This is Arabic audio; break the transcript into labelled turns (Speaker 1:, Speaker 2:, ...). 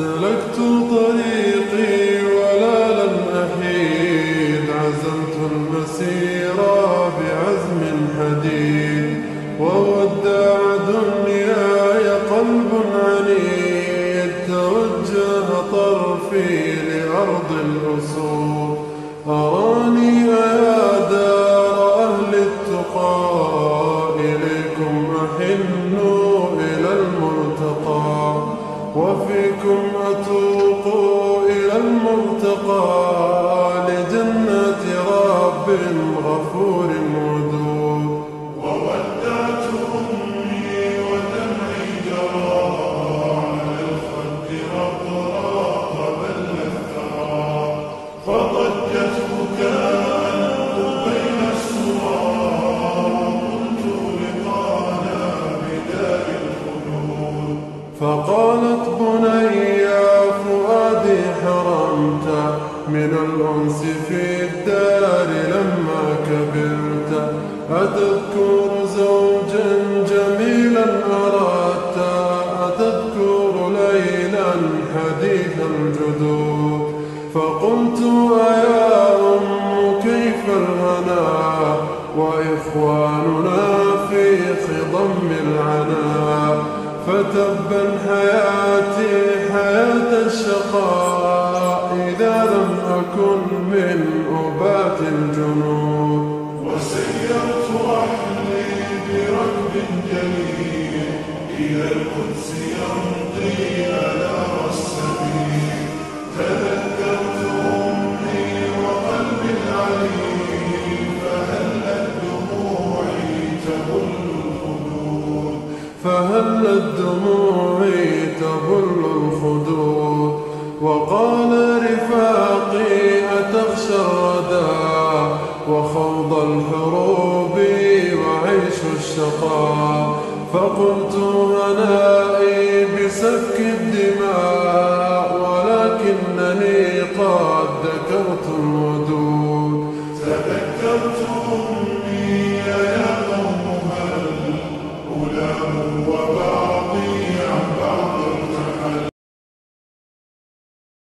Speaker 1: سلكت طريقي ولا لم أحيد. عزمت المسير بعزم حديد. وودع دنياي قلب عنيد. توجه طرفي لأرض الأسود. أراني يا دار أهل التقى إليكم أحن إلى المرتقى. وفيكم أتوق إلى المرتقى لجنة رب غفور ودود
Speaker 2: وودعت أمي ودمعي جرى على الخد رقراق بل الثرى فضجت بكاء بين السرى قلت لقانا بدار الخلود.
Speaker 1: فقالت من الأنس في الدار لما كبرت أتذكر زوجا جميلا أردت أتذكر ليلا حديث الجدود. فقلت أيا أم كيف الهنا وإخواننا في خضم العنا. فتبا حياتي حياة الشقاء.
Speaker 2: وسيرت رحلي بركب جليل إلى القدس يمضي أنار السبيل تذكرت أمي وقلبي العليل فهلت دموعي تبل الخدود؟
Speaker 1: فهلت دموعي تبل الخدود وقال رفاقي أتخشى الردى وخوض الحروب وعيش الشقاء فقلت هنائي بسفك الدماء ولكنني قد ذكرت الودود